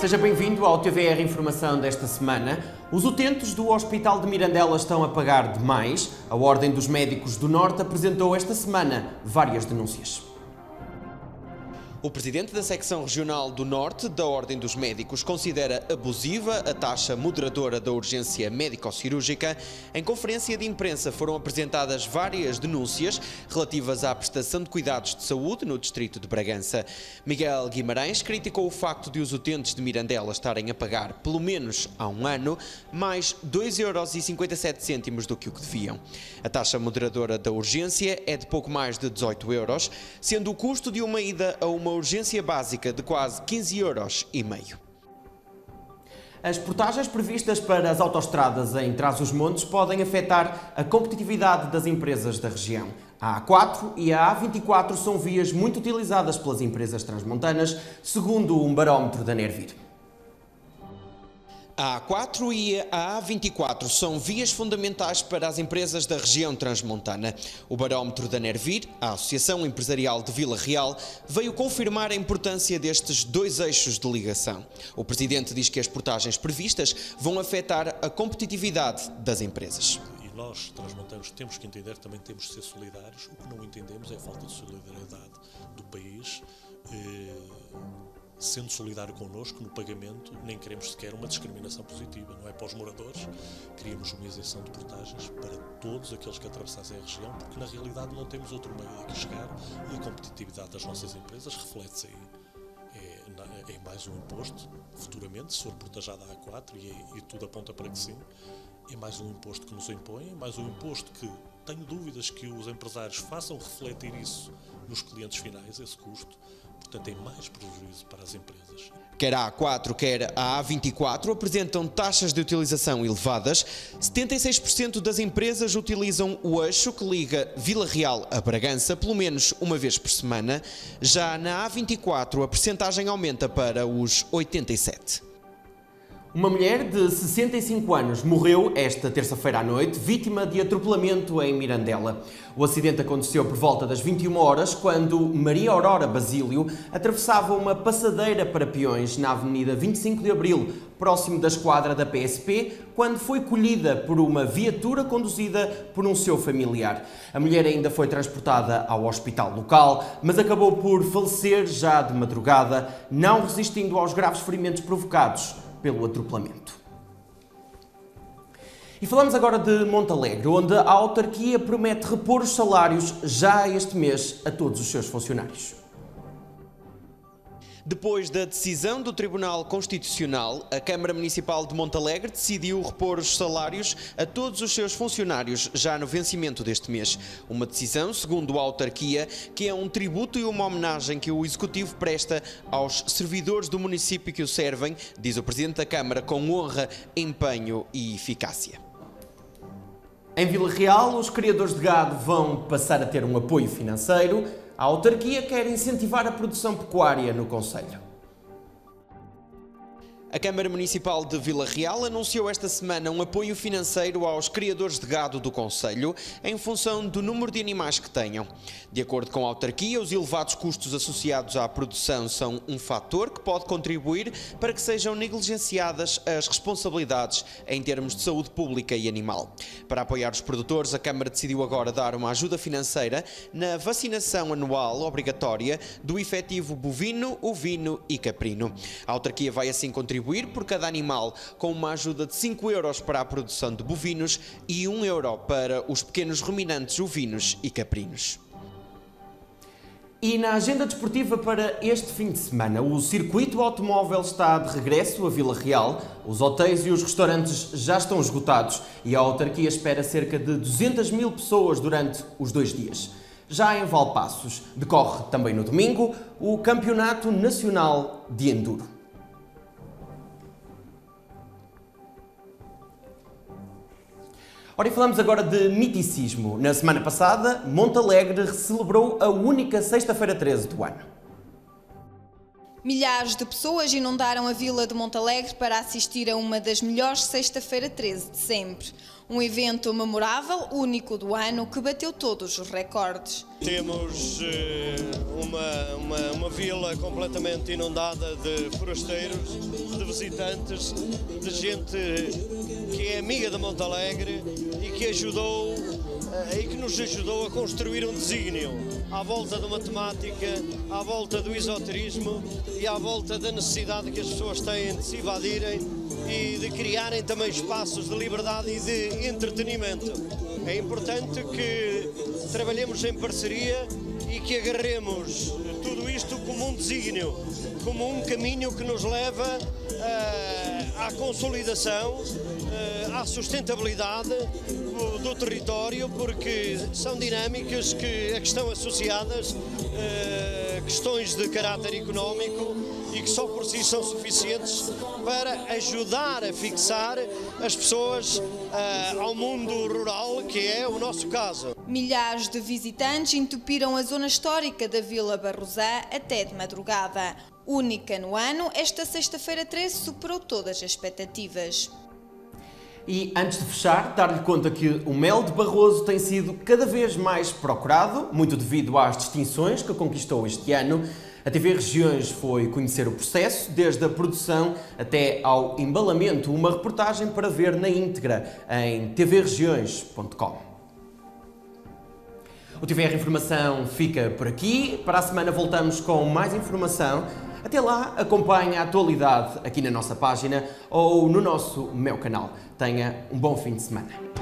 Seja bem-vindo ao TVR Informação desta semana. Os utentes do Hospital de Mirandela estão a pagar demais. A Ordem dos Médicos do Norte apresentou esta semana várias denúncias. O presidente da secção regional do Norte da Ordem dos Médicos considera abusiva a taxa moderadora da urgência médico-cirúrgica. Em conferência de imprensa foram apresentadas várias denúncias relativas à prestação de cuidados de saúde no distrito de Bragança. Miguel Guimarães criticou o facto de os utentes de Mirandela estarem a pagar, pelo menos há um ano, mais 2,57 euros do que o que deviam. A taxa moderadora da urgência é de pouco mais de 18 euros, sendo o custo de uma ida a uma uma urgência básica de quase 15 euros e meio. As portagens previstas para as autoestradas em Trás-os-Montes podem afetar a competitividade das empresas da região. A A4 e a A24 são vias muito utilizadas pelas empresas transmontanas, segundo um barómetro da Nervir. A A4 e a A24 são vias fundamentais para as empresas da região transmontana. O barómetro da Nervir, a Associação Empresarial de Vila Real, veio confirmar a importância destes dois eixos de ligação. O presidente diz que as portagens previstas vão afetar a competitividade das empresas. Nós, transmontanos, temos que entender, também temos de ser solidários. O que não entendemos é a falta de solidariedade do país. Eh sendo solidário connosco no pagamento, nem queremos sequer uma discriminação positiva, não é para os moradores, queríamos uma isenção de portagens para todos aqueles que atravessassem a região, porque na realidade não temos outro meio de aqui chegar e a competitividade das nossas empresas reflete-se aí. É, é, mais um imposto, futuramente, se for portajada a A4 e, é, e tudo aponta para que sim, é mais um imposto que nos impõe, é mais um imposto que tenho dúvidas que os empresários façam refletir isso nos clientes finais, esse custo, portanto, tem mais prejuízo para as empresas. Quer a A4, quer a A24 apresentam taxas de utilização elevadas. 76% das empresas utilizam o eixo que liga Vila Real a Bragança pelo menos uma vez por semana. Já na A24 a percentagem aumenta para os 87%. Uma mulher de 65 anos morreu esta terça-feira à noite, vítima de atropelamento em Mirandela. O acidente aconteceu por volta das 21 horas, quando Maria Aurora Basílio atravessava uma passadeira para peões na Avenida 25 de Abril, próximo da esquadra da PSP, quando foi colhida por uma viatura conduzida por um seu familiar. A mulher ainda foi transportada ao hospital local, mas acabou por falecer já de madrugada, não resistindo aos graves ferimentos provocados pelo atropelamento. E falamos agora de Montalegre, onde a autarquia promete repor os salários já este mês a todos os seus funcionários. Depois da decisão do Tribunal Constitucional, a Câmara Municipal de Montalegre decidiu repor os salários a todos os seus funcionários já no vencimento deste mês. Uma decisão, segundo a autarquia, que é um tributo e uma homenagem que o Executivo presta aos servidores do município que o servem, diz o Presidente da Câmara, com honra, empenho e eficácia. Em Vila Real, os criadores de gado vão passar a ter um apoio financeiro a autarquia quer incentivar a produção pecuária no Conselho. A Câmara Municipal de Vila Real anunciou esta semana um apoio financeiro aos criadores de gado do Conselho em função do número de animais que tenham. De acordo com a autarquia, os elevados custos associados à produção são um fator que pode contribuir para que sejam negligenciadas as responsabilidades em termos de saúde pública e animal. Para apoiar os produtores, a Câmara decidiu agora dar uma ajuda financeira na vacinação anual obrigatória do efetivo bovino, ovino e caprino. A autarquia vai assim contribuir contribuir por cada animal com uma ajuda de 5 euros para a produção de bovinos e 1 euro para os pequenos ruminantes ovinos e caprinos. E na agenda desportiva para este fim de semana, o circuito automóvel está de regresso a Vila Real. Os hotéis e os restaurantes já estão esgotados e a autarquia espera cerca de 200 mil pessoas durante os dois dias. Já em Valpassos, decorre também no domingo o Campeonato Nacional de Enduro. Ora, e falamos agora de miticismo. Na semana passada, Montalegre celebrou a única sexta-feira 13 do ano. Milhares de pessoas inundaram a vila de Montalegre para assistir a uma das melhores sexta-feira 13 de sempre. Um evento memorável, único do ano, que bateu todos os recordes. Temos eh, uma, uma, uma vila completamente inundada de forasteiros, de visitantes, de gente que é amiga de Montalegre e que ajudou e que nos ajudou a construir um desígnio à volta de uma temática, à volta do esoterismo e à volta da necessidade que as pessoas têm de se evadirem e de criarem também espaços de liberdade e de entretenimento. É importante que trabalhemos em parceria e que agarremos tudo isto como um desígnio, como um caminho que nos leva uh, à consolidação, uh, à sustentabilidade do território, porque são dinâmicas que, a que estão associadas uh, questões de caráter económico e que só por si são suficientes para ajudar a fixar as pessoas uh, ao mundo rural, que é o nosso caso. Milhares de visitantes entupiram a zona histórica da Vila Barrosá até de madrugada. Única no ano, esta sexta-feira 13 superou todas as expectativas. E antes de fechar, dar-lhe conta que o mel de Barroso tem sido cada vez mais procurado, muito devido às distinções que conquistou este ano. A TV Regiões foi conhecer o processo, desde a produção até ao embalamento. Uma reportagem para ver na íntegra em tvregiões.com. O TVR Informação fica por aqui. Para a semana voltamos com mais informação. Até lá, acompanhe a atualidade aqui na nossa página ou no nosso meu canal. Tenha um bom fim de semana.